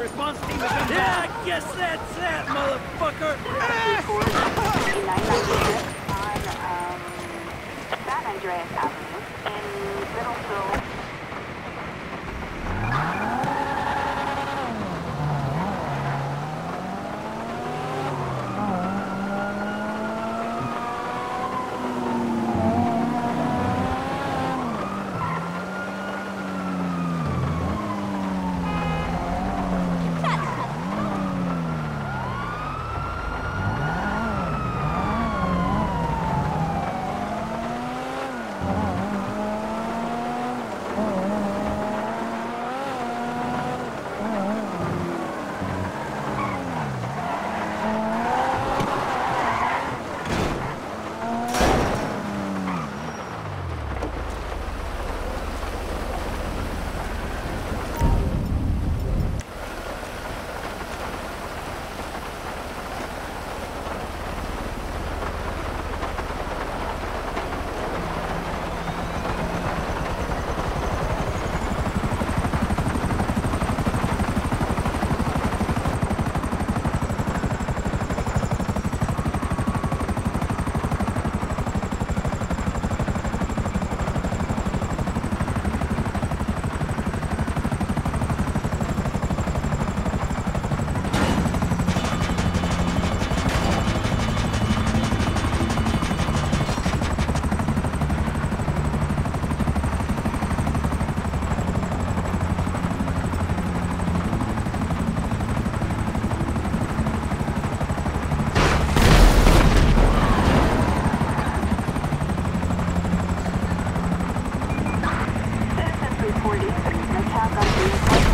response team is inbound. Yeah, I guess that's that, motherfucker! on um, San Andreas Avenue in Middlesboro, 1040. An attack on vehicle.